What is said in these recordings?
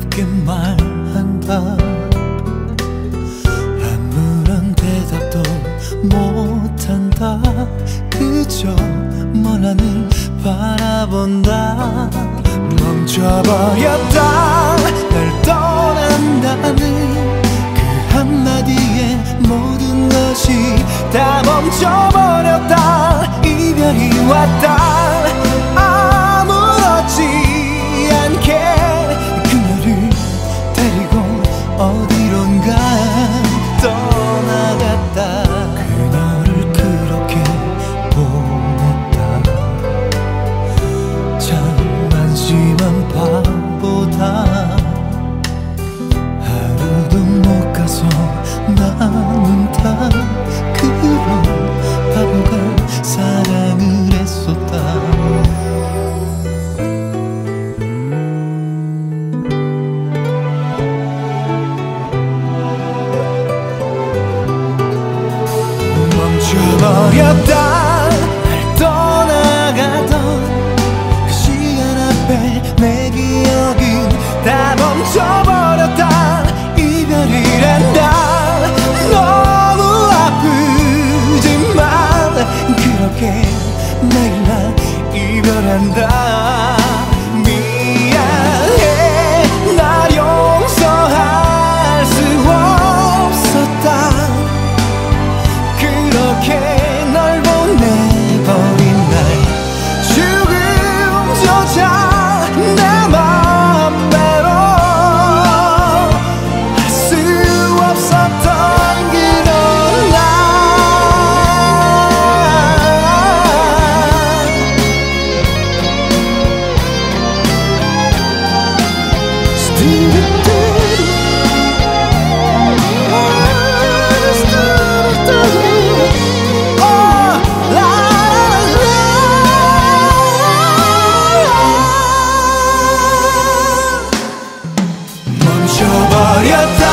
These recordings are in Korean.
그렇게 말한다. 아무런 대답도 못한다. 그저 먼 하늘 바라본다. 멈춰버렸다. 날 떠난다는 그 한마디에 모든 것이 다 멈춰버렸다. 이별이 왔다 멈 멈춰버렸다.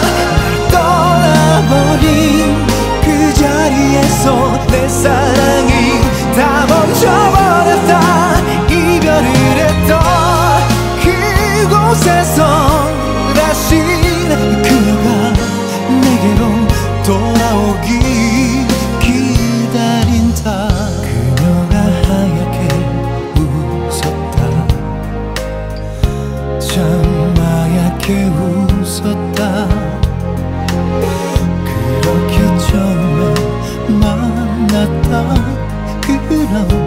날 떠나버린 그 자리에서 내 사랑이 다 멈춰 하얗게 웃었다. 그렇게 처음에 만났다. 그런